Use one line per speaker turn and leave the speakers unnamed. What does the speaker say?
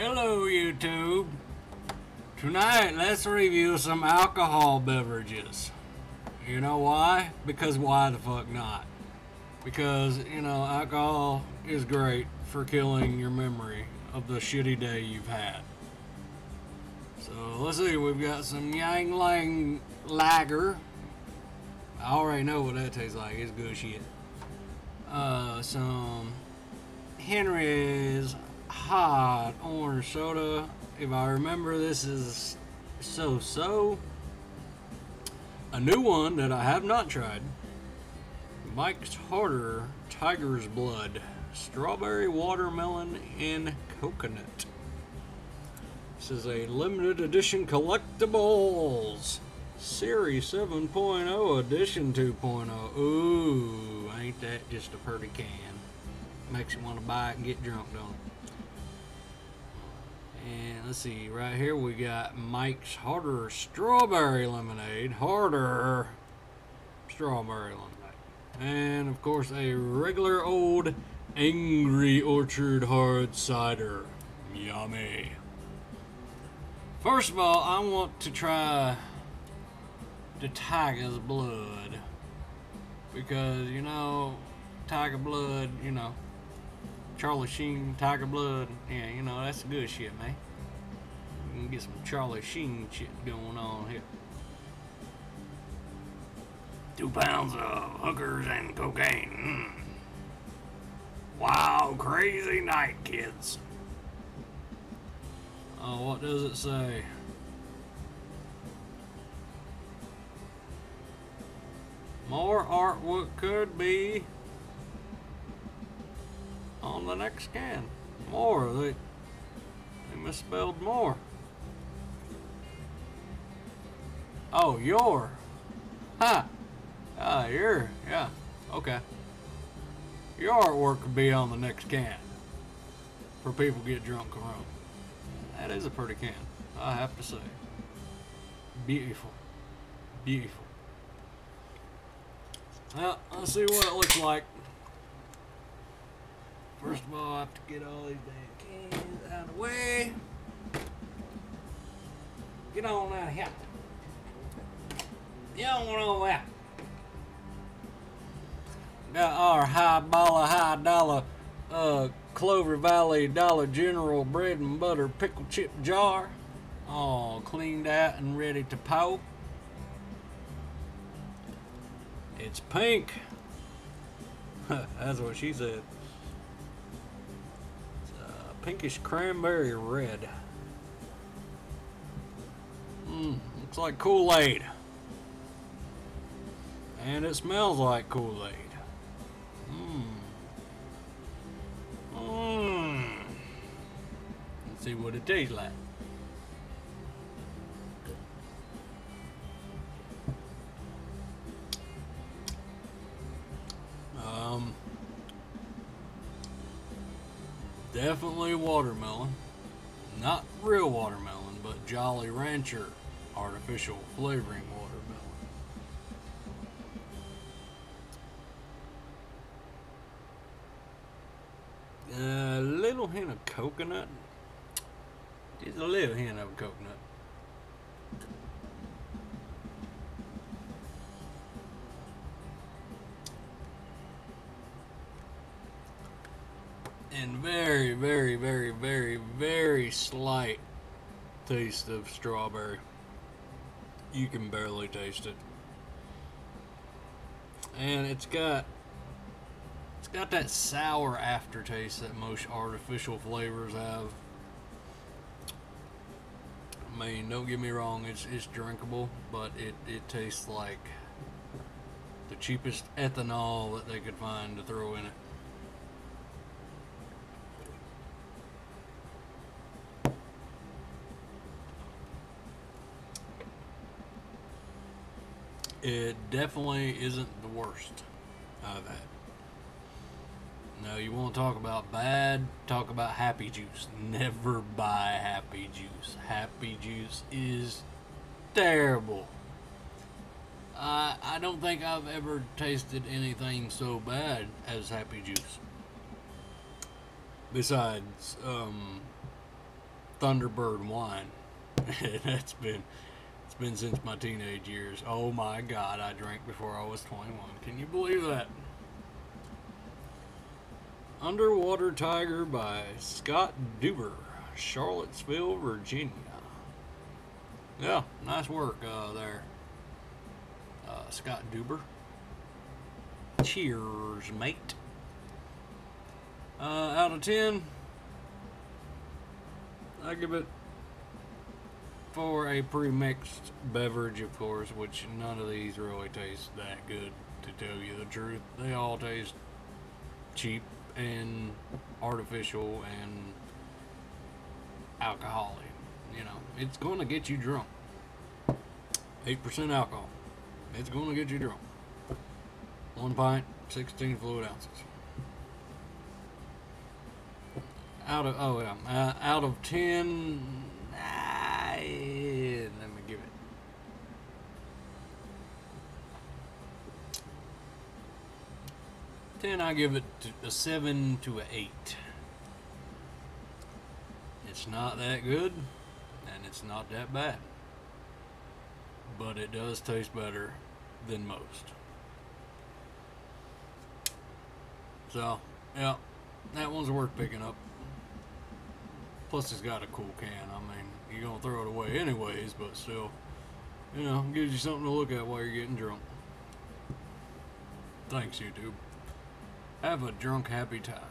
Hello, YouTube. Tonight, let's review some alcohol beverages. You know why? Because why the fuck not? Because, you know, alcohol is great for killing your memory of the shitty day you've had. So, let's see, we've got some Yuengling Lager. I already know what that tastes like. It's good shit. Uh, some Henry's hard orange soda. If I remember, this is so so. A new one that I have not tried. Mike's Harder Tiger's Blood. Strawberry watermelon and coconut. This is a limited edition collectibles. Series 7.0 Edition 2.0. Ooh, ain't that just a pretty can? Makes you want to buy it and get drunk, don't it? And let's see, right here we got Mike's Harder Strawberry Lemonade. Harder Strawberry Lemonade. And of course, a regular old Angry Orchard Hard Cider. Yummy. First of all, I want to try the Tiger's Blood. Because, you know, Tiger Blood, you know, Charlie Sheen, Tiger Blood. Yeah, you know, that's good shit, man. We can get some Charlie Sheen shit going on here. Two pounds of hookers and cocaine. Mm. Wow, crazy night, kids. Oh, what does it say? More artwork could be the next scan. More. They, they misspelled more. Oh, your. Huh. Ah, your. Yeah. Okay. Your artwork could be on the next can. For people get drunk around. That is a pretty can. I have to say. Beautiful. Beautiful. Well, let's see what it looks like. First of all, I have to get all these damn cans out of the way. Get on out of here. Get on over there. Got our high dollar, high dollar, uh, Clover Valley Dollar General bread and butter pickle chip jar. All cleaned out and ready to poke. It's pink. That's what she said pinkish cranberry red. Mmm, looks like Kool-Aid. And it smells like Kool-Aid. Mmm. Mmm. Let's see what it tastes like. Definitely watermelon. Not real watermelon, but Jolly Rancher artificial flavoring watermelon. A little hint of coconut. Just a little hint of coconut. And very, very, very, very, very slight taste of strawberry. You can barely taste it. And it's got it's got that sour aftertaste that most artificial flavors have. I mean, don't get me wrong, it's it's drinkable, but it, it tastes like the cheapest ethanol that they could find to throw in it. It definitely isn't the worst I've had. No, you want to talk about bad? Talk about Happy Juice. Never buy Happy Juice. Happy Juice is terrible. I I don't think I've ever tasted anything so bad as Happy Juice. Besides, um, Thunderbird wine. That's been been since my teenage years. Oh my God, I drank before I was 21. Can you believe that? Underwater Tiger by Scott Duber, Charlottesville, Virginia. Yeah, nice work uh, there, uh, Scott Duber. Cheers, mate. Uh, out of 10, I give it for a pre-mixed beverage, of course, which none of these really taste that good, to tell you the truth. They all taste cheap and artificial and alcoholic. You know, it's going to get you drunk. 8% alcohol. It's going to get you drunk. One pint, 16 fluid ounces. Out of, oh yeah, uh, out of 10, 10, I give it a 7 to an 8. It's not that good, and it's not that bad. But it does taste better than most. So, yeah, that one's worth picking up. Plus, it's got a cool can. I mean, you're going to throw it away anyways, but still, you know, gives you something to look at while you're getting drunk. Thanks, YouTube. Have a drunk, happy time.